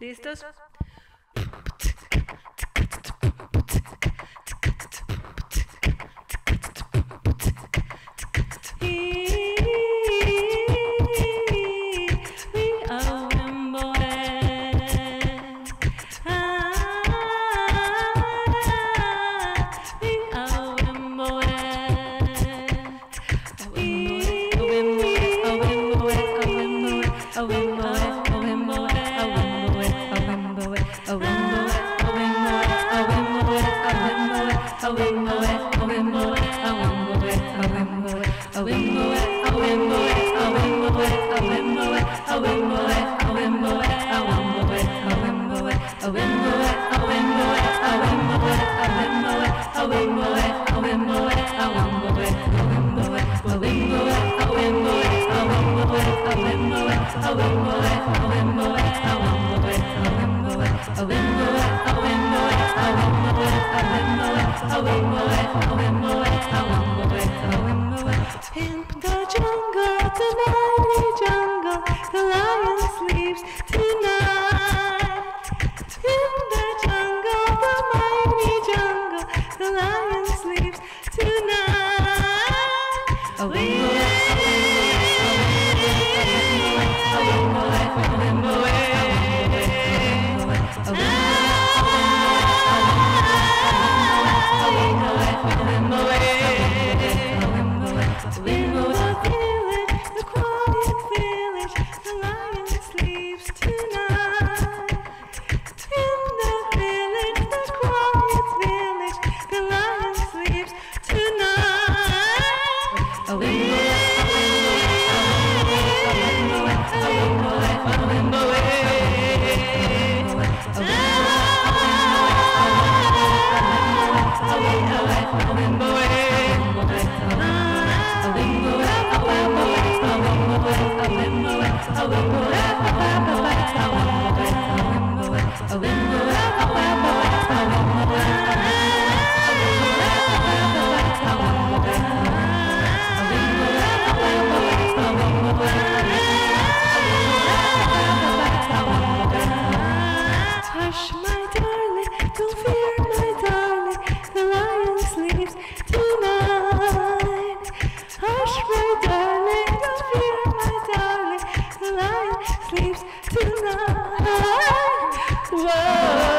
¿Listos? In jungle, the mighty jungle, the lion sleeps tonight. In the jungle, the mighty jungle, the lion sleeps In love.